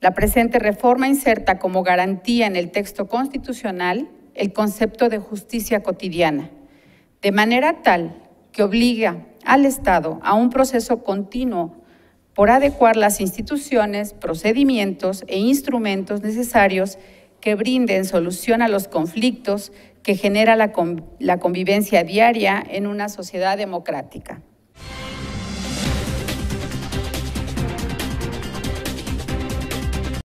La presente reforma inserta como garantía en el texto constitucional el concepto de justicia cotidiana, de manera tal que obliga al Estado a un proceso continuo por adecuar las instituciones, procedimientos e instrumentos necesarios que brinden solución a los conflictos que genera la, convivencia diaria en una sociedad democrática.